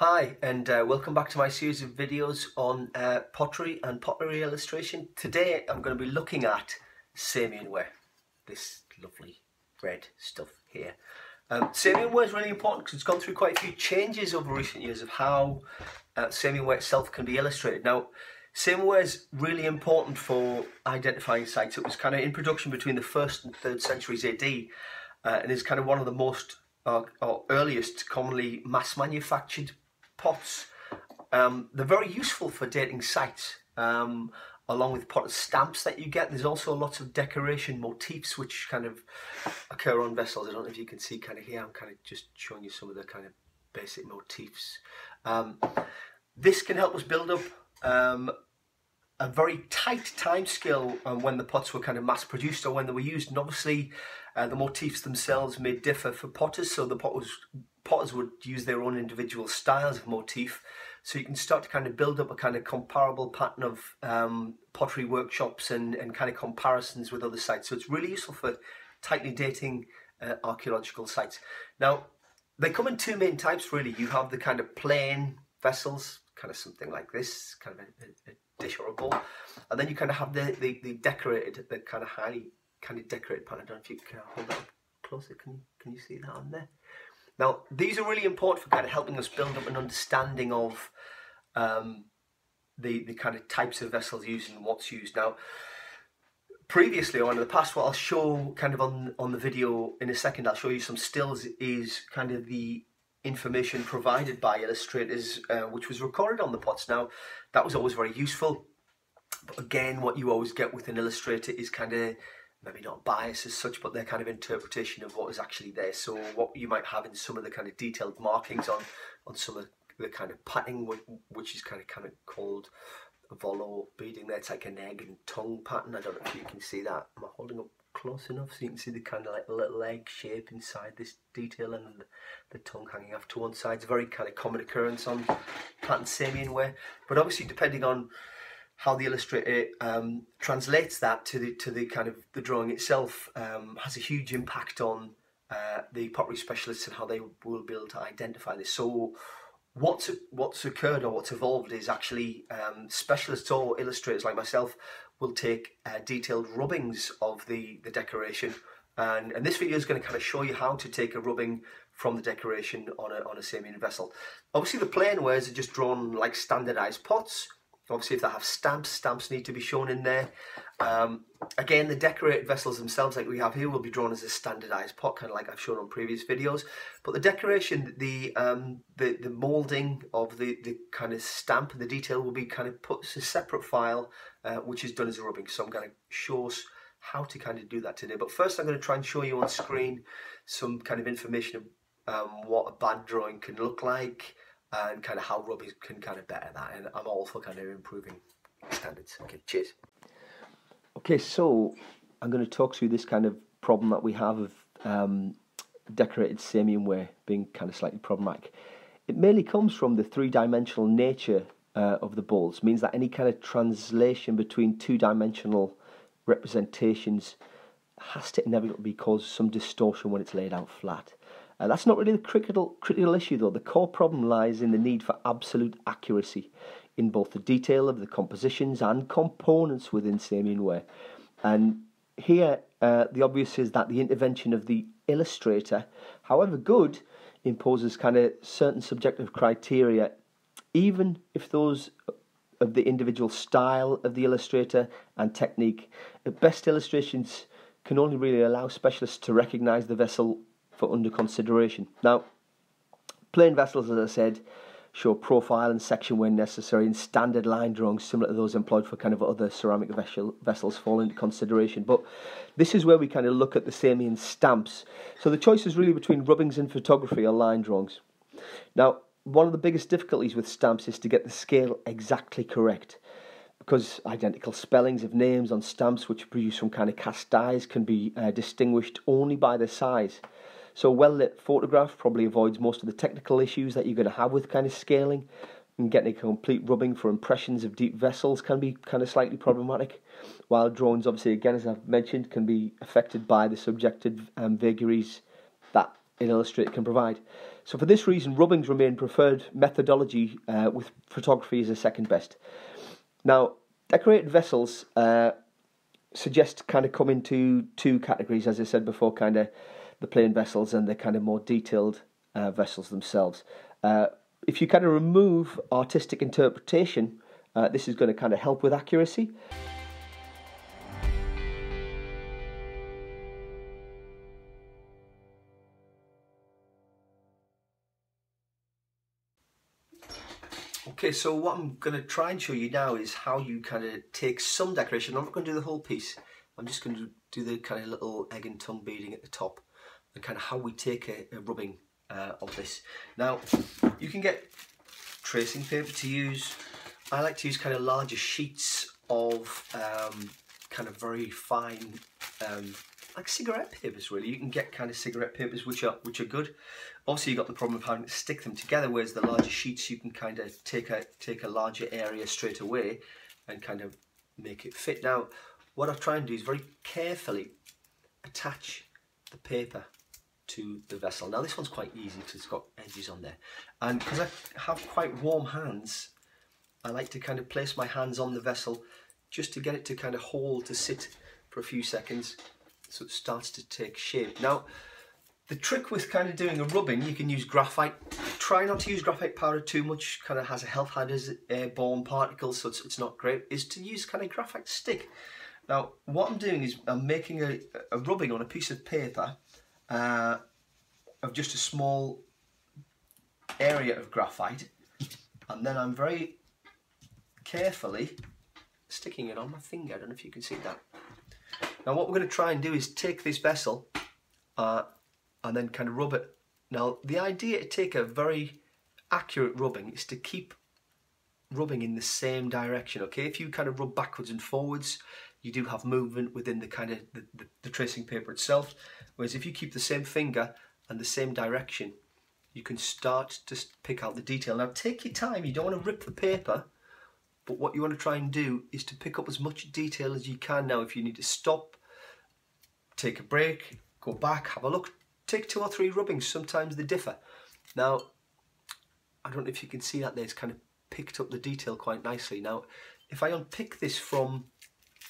Hi and uh, welcome back to my series of videos on uh, pottery and pottery illustration. Today I'm going to be looking at Samian ware, this lovely red stuff here. Um, Samian ware is really important because it's gone through quite a few changes over recent years of how uh, Samian ware itself can be illustrated. Now Samian ware is really important for identifying sites. It was kind of in production between the 1st and 3rd centuries AD uh, and is kind of one of the most uh, or earliest commonly mass manufactured pots. Um, they're very useful for dating sites, um, along with potted stamps that you get. There's also lots of decoration motifs which kind of occur on vessels. I don't know if you can see kind of here, I'm kind of just showing you some of the kind of basic motifs. Um, this can help us build up um, a very tight time scale um, when the pots were kind of mass produced or when they were used. And obviously, uh, the motifs themselves may differ for potters, so the potters, potters would use their own individual styles of motif. So you can start to kind of build up a kind of comparable pattern of um, pottery workshops and, and kind of comparisons with other sites. So it's really useful for tightly dating uh, archaeological sites. Now, they come in two main types really. You have the kind of plain vessels, kind of something like this, kind of a, a dish or a bowl. And then you kind of have the, the, the decorated, the kind of highly kind of decorated pattern. I don't know if you can hold that up closer. Can can you see that on there? Now, these are really important for kind of helping us build up an understanding of um, the, the kind of types of vessels used and what's used. Now, previously or in the past, what I'll show kind of on, on the video in a second, I'll show you some stills, is kind of the information provided by illustrators, uh, which was recorded on the pots. Now, that was always very useful. But again, what you always get with an illustrator is kind of maybe not bias as such, but their kind of interpretation of what is actually there. So what you might have in some of the kind of detailed markings on on some of the kind of pattern, which is kind of kind of called ovolo beading there. It's like an egg and tongue pattern. I don't know if you can see that. Am I holding up close enough so you can see the kind of like little egg shape inside this detail and the, the tongue hanging off to one side. It's a very kind of common occurrence on pattern Samian ware. But obviously depending on how the illustrator um, translates that to the to the kind of the drawing itself um, has a huge impact on uh, the pottery specialists and how they will be able to identify this. So what's what's occurred or what's evolved is actually um, specialists or illustrators like myself will take uh, detailed rubbings of the the decoration and, and this video is going to kind of show you how to take a rubbing from the decoration on a, on a Samian vessel. Obviously the plain wares are just drawn like standardized pots Obviously, if they have stamps, stamps need to be shown in there. Um, again, the decorated vessels themselves, like we have here, will be drawn as a standardized pot, kind of like I've shown on previous videos. But the decoration, the um, the, the molding of the, the kind of stamp and the detail will be kind of put as a separate file, uh, which is done as a rubbing. So I'm going to show us how to kind of do that today. But first, I'm going to try and show you on screen some kind of information of um, what a bad drawing can look like, and kind of how rubbing can kind of better that. And I'm all for kind of improving standards. Okay, cheers. Okay, so I'm going to talk through this kind of problem that we have of um, decorated Samian ware being kind of slightly problematic. It mainly comes from the three-dimensional nature uh, of the bowls. means that any kind of translation between two-dimensional representations has to inevitably cause some distortion when it's laid out flat. Uh, that's not really the critical, critical issue, though. The core problem lies in the need for absolute accuracy in both the detail of the compositions and components within Samian ware. And here, uh, the obvious is that the intervention of the illustrator, however good, imposes kind of certain subjective criteria, even if those of the individual style of the illustrator and technique. At best illustrations can only really allow specialists to recognize the vessel for under consideration. Now, plain vessels, as I said, show profile and section when necessary, and standard line drawings similar to those employed for kind of other ceramic vessel, vessels fall into consideration. But this is where we kind of look at the Samian stamps. So the choice is really between rubbings and photography or line drawings. Now, one of the biggest difficulties with stamps is to get the scale exactly correct because identical spellings of names on stamps which produce from kind of cast dies can be uh, distinguished only by their size. So a well-lit photograph probably avoids most of the technical issues that you're going to have with kind of scaling. And getting a complete rubbing for impressions of deep vessels can be kind of slightly problematic. While drones, obviously, again, as I've mentioned, can be affected by the subjective um, vagaries that an illustrator can provide. So for this reason, rubbings remain preferred methodology uh, with photography as a second best. Now, decorated vessels uh, suggest kind of come into two categories, as I said before, kind of the plain vessels and the kind of more detailed uh, vessels themselves. Uh, if you kind of remove artistic interpretation, uh, this is going to kind of help with accuracy. Okay, so what I'm going to try and show you now is how you kind of take some decoration. I'm not going to do the whole piece. I'm just going to do the kind of little egg and tongue beading at the top and kind of how we take a, a rubbing uh, of this. Now, you can get tracing paper to use. I like to use kind of larger sheets of um, kind of very fine, um, like cigarette papers really. You can get kind of cigarette papers which are which are good. Obviously you've got the problem of having to stick them together, whereas the larger sheets you can kind of take a take a larger area straight away and kind of make it fit. Now, what I try and do is very carefully attach the paper to the vessel. Now this one's quite easy because it's got edges on there. And because I have quite warm hands, I like to kind of place my hands on the vessel just to get it to kind of hold, to sit for a few seconds so it starts to take shape. Now, the trick with kind of doing a rubbing, you can use graphite. Try not to use graphite powder too much, kind of has a health hazard, airborne particles, so it's, it's not great, is to use kind of graphite stick. Now, what I'm doing is I'm making a, a rubbing on a piece of paper uh, of just a small area of graphite and then I'm very carefully sticking it on my finger. I don't know if you can see that. Now what we're going to try and do is take this vessel uh, and then kind of rub it. Now the idea to take a very accurate rubbing is to keep rubbing in the same direction okay if you kind of rub backwards and forwards you do have movement within the kind of the, the, the tracing paper itself whereas if you keep the same finger and the same direction you can start to pick out the detail. Now take your time. You don't want to rip the paper but what you want to try and do is to pick up as much detail as you can. Now if you need to stop take a break go back have a look take two or three rubbings. Sometimes they differ. Now I don't know if you can see that there it's kind of picked up the detail quite nicely. Now if I unpick this from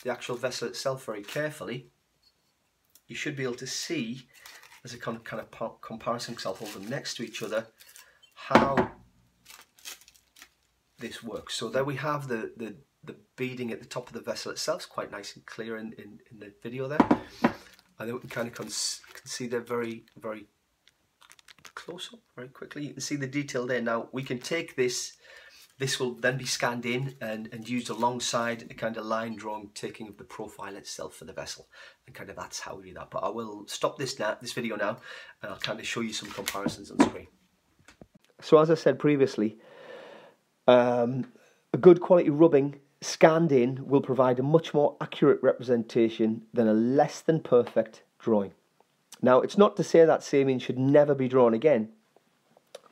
the actual vessel itself very carefully you should be able to see as a kind of, comparison because I'll hold them next to each other how this works. So there we have the, the, the beading at the top of the vessel itself. It's quite nice and clear in, in, in the video there. And then we can kind of can see they're very, very close up very quickly. You can see the detail there. Now we can take this, this will then be scanned in and, and used alongside a kind of line drawing taking of the profile itself for the vessel. And kind of that's how we do that. But I will stop this now, this video now, and I'll kind of show you some comparisons on screen. So as I said previously, um, a good quality rubbing scanned in will provide a much more accurate representation than a less than perfect drawing. Now, it's not to say that Samian should never be drawn again.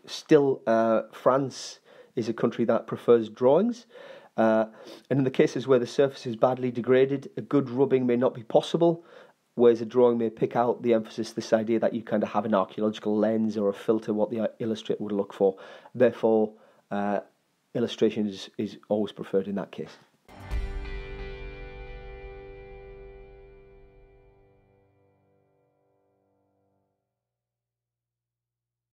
Still, uh, France is a country that prefers drawings. Uh, and in the cases where the surface is badly degraded, a good rubbing may not be possible, whereas a drawing may pick out the emphasis, this idea that you kind of have an archaeological lens or a filter, what the illustrator would look for. Therefore, uh, illustration is, is always preferred in that case.